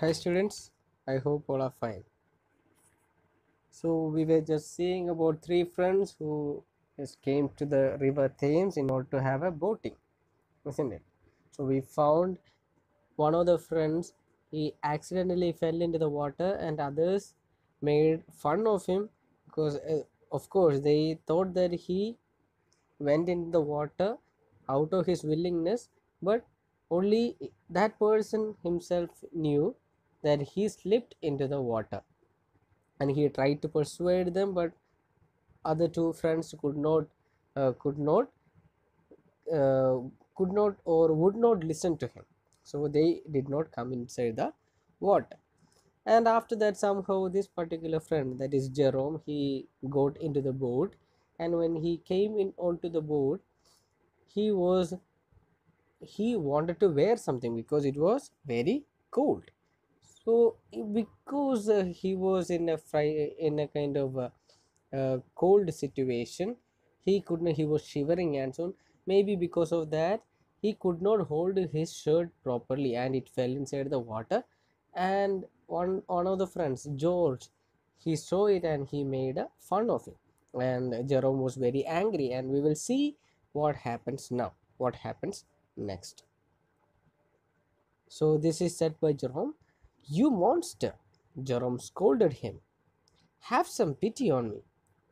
Hi students, I hope all are fine. So we were just seeing about three friends who just came to the river Thames in order to have a boating, isn't it? So we found one of the friends he accidentally fell into the water and others made fun of him because uh, of course they thought that he went into the water out of his willingness but only that person himself knew that he slipped into the water. And he tried to persuade them but other two friends could not uh, could not uh, could not or would not listen to him. So they did not come inside the water. And after that somehow this particular friend that is jerome he got into the boat. And when he came in onto the boat he was he wanted to wear something because it was very cold so because uh, he was in a fri- in a kind of a, uh cold situation he could not he was shivering and so on. Maybe because of that he could not hold his shirt properly and it fell inside the water. And one one of the friends george he saw it and he made a fun of it. And jerome was very angry and we will see what happens now what happens next. So this is said by jerome you monster jerome scolded him. Have some pity on me.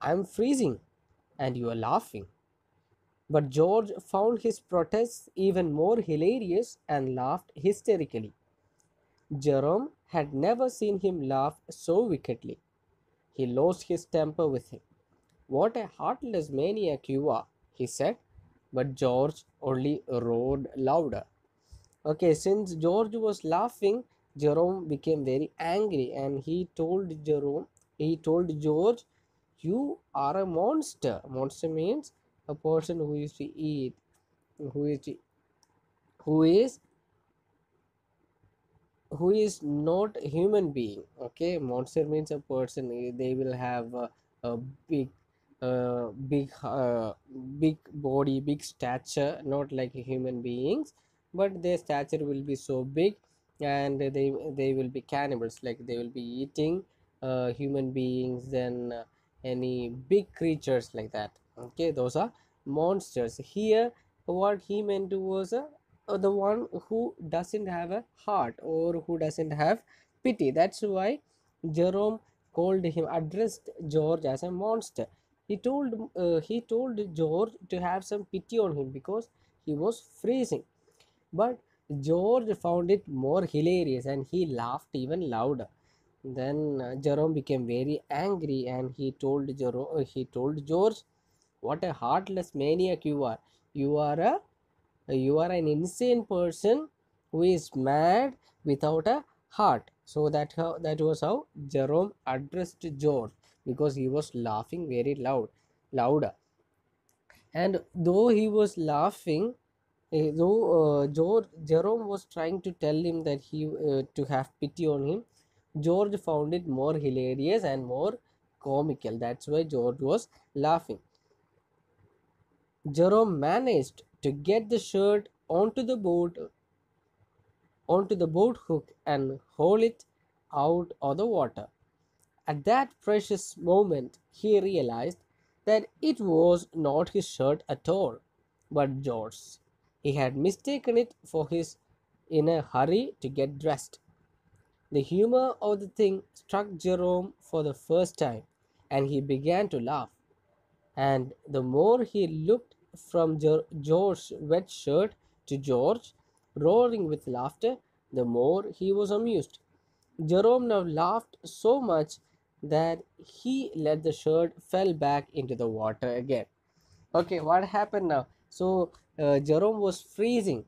I am freezing and you are laughing. But george found his protests even more hilarious and laughed hysterically. Jerome had never seen him laugh so wickedly. He lost his temper with him. What a heartless maniac you are, he said, but George only roared louder. Okay, since George was laughing, Jerome became very angry and he told Jerome, he told George, You are a monster. Monster means a person who used to eat, who is, to, who is, who is not a human being okay monster means a person they will have a, a big uh, big uh, big body big stature not like human beings but their stature will be so big and they they will be cannibals like they will be eating uh, human beings then uh, any big creatures like that. Okay those are monsters. Here what he meant was uh, the one who doesn't have a heart or who doesn't have pity. That's why jerome called him addressed george as a monster. He told uh, he told george to have some pity on him because he was freezing. But george found it more hilarious and he laughed even louder. Then uh, jerome became very angry and he told jerome uh, he told george what a heartless maniac you are. You are a you are an insane person who is mad without a heart. So that how that was how jerome addressed george because he was laughing very loud louder. And though he was laughing though uh, george jerome was trying to tell him that he uh, to have pity on him george found it more hilarious and more comical that's why george was laughing jerome managed to get the shirt onto the boat onto the boat hook and haul it out of the water. At that precious moment, he realized that it was not his shirt at all, but George's. He had mistaken it for his in a hurry to get dressed. The humor of the thing struck Jerome for the first time, and he began to laugh. And the more he looked from Geo- George's wet shirt to George, roaring with laughter, the more he was amused. Jerome now laughed so much that he let the shirt fell back into the water again. Okay, what happened now? So uh, Jerome was freezing.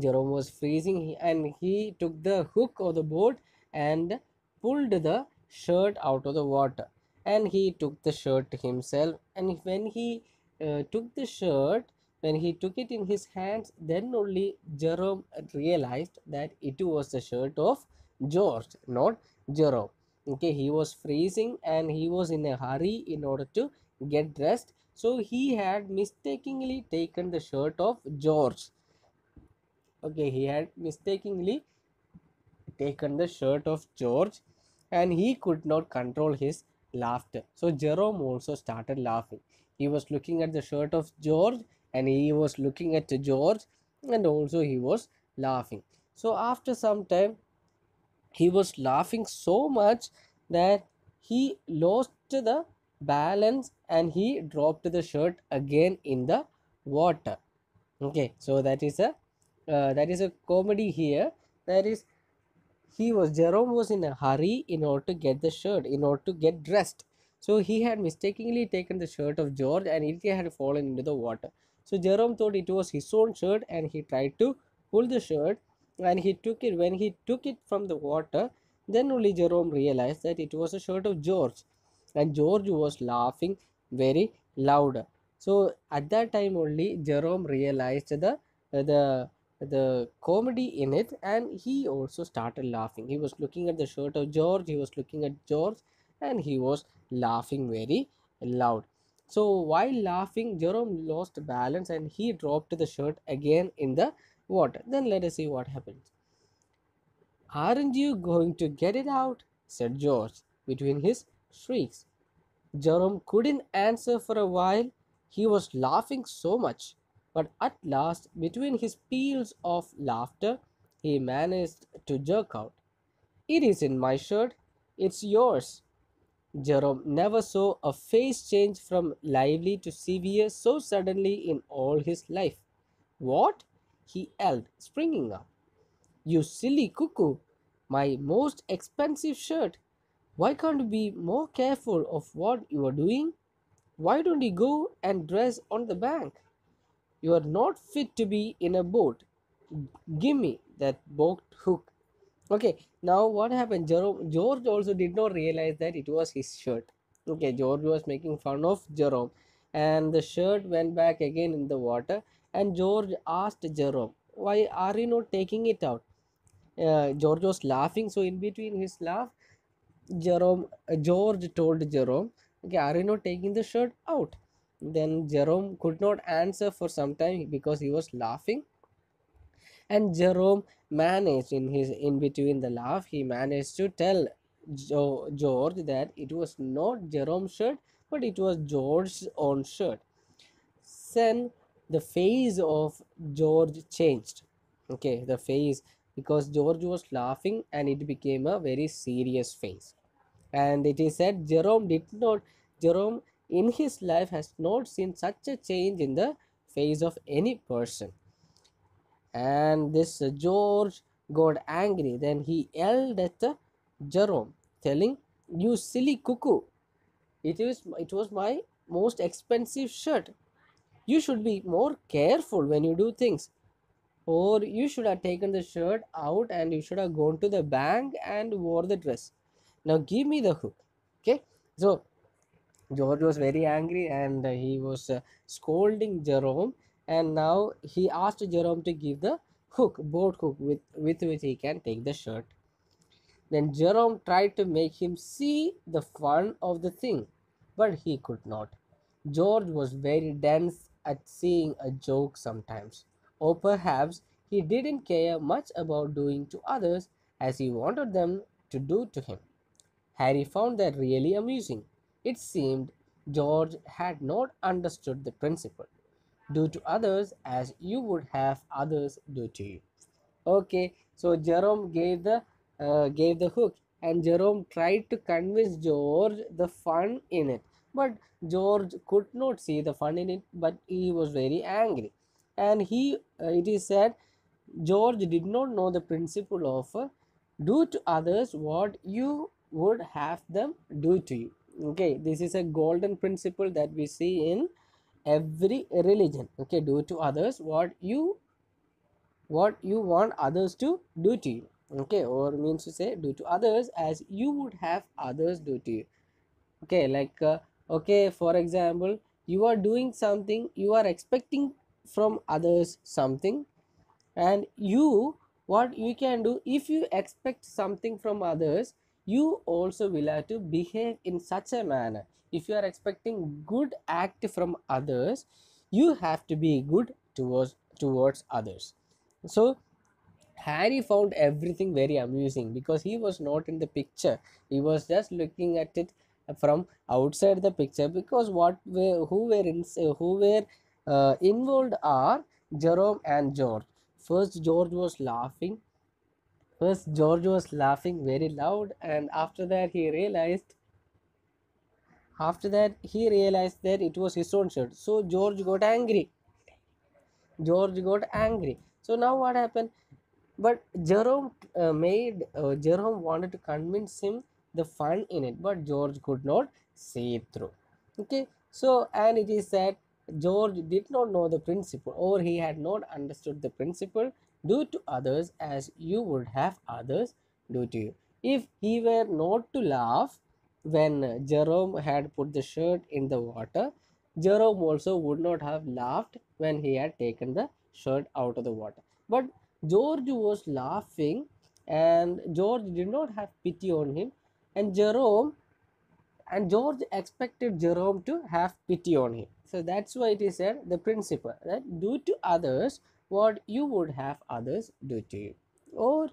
Jerome was freezing and he took the hook of the boat and pulled the shirt out of the water. And he took the shirt himself. And when he uh, took the shirt, when he took it in his hands, then only Jerome realized that it was the shirt of George, not Jerome. Okay, he was freezing and he was in a hurry in order to get dressed. So he had mistakenly taken the shirt of George okay he had mistakenly taken the shirt of George and he could not control his laughter. So Jerome also started laughing. He was looking at the shirt of George and he was looking at George and also he was laughing. So after some time, he was laughing so much that he lost the balance and he dropped the shirt again in the water. Okay so that is a uh, that is a comedy here. That is he was jerome was in a hurry in order to get the shirt in order to get dressed. So he had mistakenly taken the shirt of george and it had fallen into the water. So jerome thought it was his own shirt and he tried to pull the shirt and he took it. When he took it from the water then only jerome realized that it was a shirt of george. And george was laughing very loud. So at that time only jerome realized the the the comedy in it and he also started laughing. He was looking at the shirt of george he was looking at george and he was laughing very loud. So while laughing jerome lost balance and he dropped the shirt again in the water. Then let us see what happens. Aren't you going to get it out? said george between his shrieks jerome couldn't answer for a while he was laughing so much, but at last, between his peals of laughter, he managed to jerk out, It isn't my shirt, it's yours. Jerome never saw a face change from lively to severe so suddenly in all his life. What? he yelled, springing up. You silly cuckoo, my most expensive shirt. Why can't you be more careful of what you are doing? Why don't you go and dress on the bank? You are not fit to be in a boat. Give me that boat hook. Okay, now what happened? Jerome, George also did not realize that it was his shirt. Okay, George was making fun of Jerome, and the shirt went back again in the water. And George asked Jerome, Why are you not taking it out? Uh, George was laughing, so in between his laugh, Jerome, uh, George told Jerome, okay are you not taking the shirt out? Then jerome could not answer for some time because he was laughing. And jerome managed in his in between the laugh he managed to tell jo- george that it was not jerome's shirt but it was george's own shirt. Then the face of george changed. Okay the face because george was laughing and it became a very serious face and it is said jerome did not Jerome in his life has not seen such a change in the face of any person. And this George got angry. Then he yelled at uh, Jerome, telling, You silly cuckoo, it, is, it was my most expensive shirt. You should be more careful when you do things. Or you should have taken the shirt out and you should have gone to the bank and wore the dress. Now give me the hook. Okay. So George was very angry and he was uh, scolding Jerome and now he asked Jerome to give the hook, boat hook with, with which he can take the shirt. Then Jerome tried to make him see the fun of the thing, but he could not. George was very dense at seeing a joke sometimes, or perhaps he didn't care much about doing to others as he wanted them to do to him. Harry found that really amusing. It seemed George had not understood the principle do to others as you would have others do to you. Okay, so Jerome gave the uh, gave the hook, and Jerome tried to convince George the fun in it, but George could not see the fun in it, but he was very angry, and he uh, it is said George did not know the principle of uh, do to others what you would have them do to you. Okay this is a golden principle that we see in every religion. Okay do to others what you what you want others to do to you. Okay or means to say do to others as you would have others do to you. Okay like uh, okay for example you are doing something you are expecting from others something. And you what you can do if you expect something from others you also will have to behave in such a manner. If you are expecting good act from others you have to be good towards towards others. So Harry found everything very amusing because he was not in the picture. He was just looking at it from outside the picture because what were who were in, who were uh, involved are Jerome and George. First, George was laughing. First, George was laughing very loud, and after that, he realized. After that, he realized that it was his own shirt. So George got angry. George got angry. So now what happened? But Jerome uh, made uh, Jerome wanted to convince him the fun in it, but George could not see it through. Okay, so and it is that George did not know the principle, or he had not understood the principle. Do to others as you would have others do to you. If he were not to laugh when Jerome had put the shirt in the water, Jerome also would not have laughed when he had taken the shirt out of the water. But George was laughing and George did not have pity on him and Jerome and George expected Jerome to have pity on him. So that's why it is said the principle that do to others what you would have others do to you. Or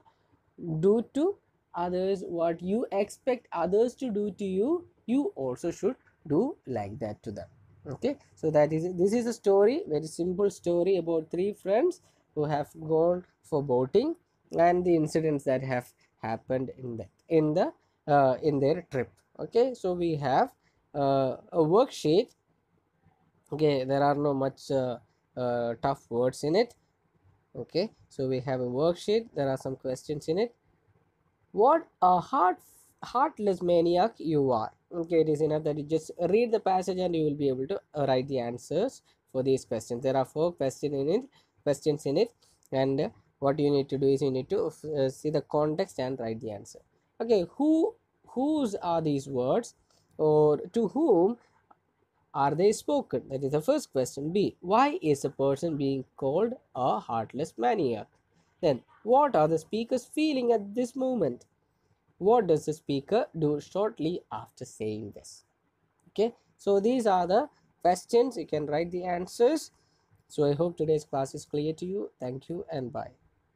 do to others what you expect others to do to you you also should do like that to them. Okay? So that is this is a story very simple story about three friends who have gone for boating and the incidents that have happened in the in the uh, in their trip. Okay? So we have uh, a worksheet okay there are no much uh, uh, tough words in it. Okay so we have a worksheet. There are some questions in it. What a heart heartless maniac you are. Okay it is enough that you just read the passage and you will be able to uh, write the answers for these questions. There are four questions in it questions in it. And what you need to do is you need to uh, see the context and write the answer. Okay who whose are these words? Or to whom are they spoken? That is the first question. B why is a person being called a heartless maniac? Then what are the speakers feeling at this moment? What does the speaker do shortly after saying this? Okay so these are the questions. You can write the answers. So i hope today's class is clear to you. Thank you and bye